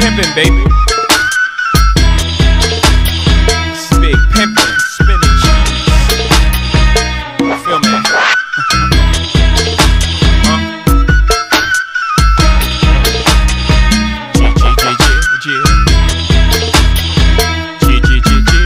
pimpin', baby.